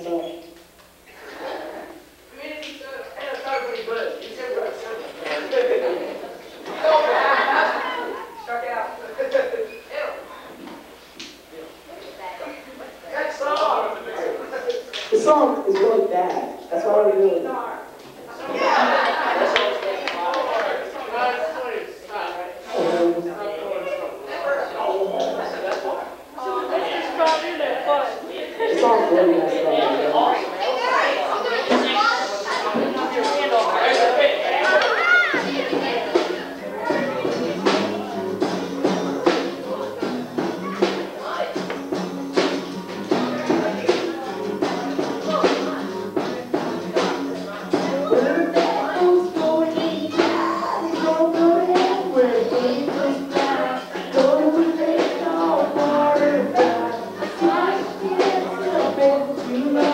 siendo Thank you.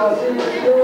sozinho.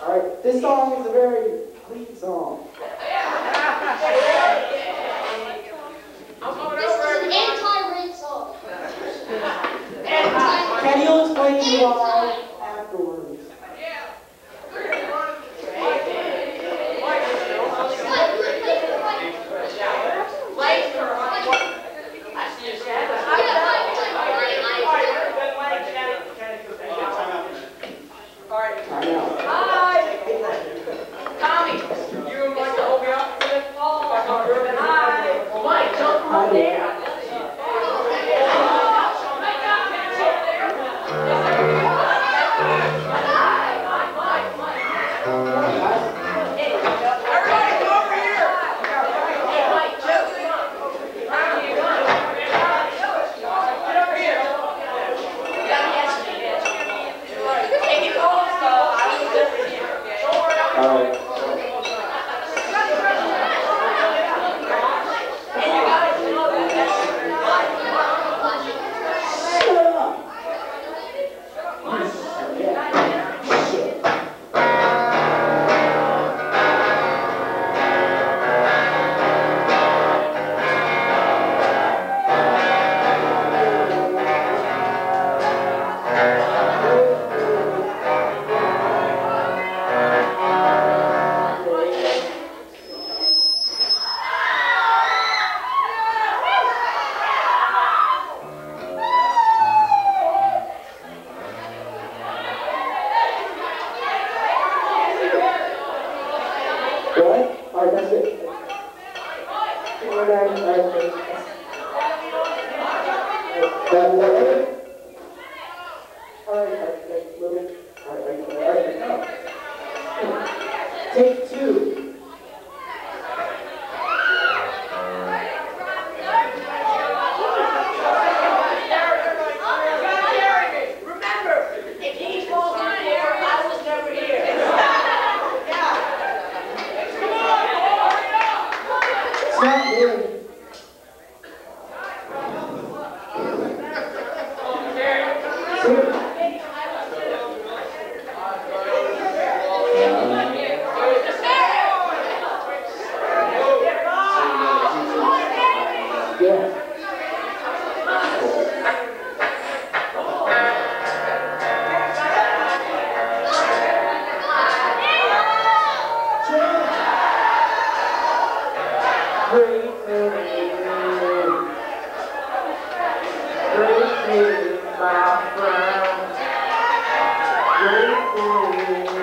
All right, this song is a very clean song. This is an anti-rape song. Can you explain to why? Oh.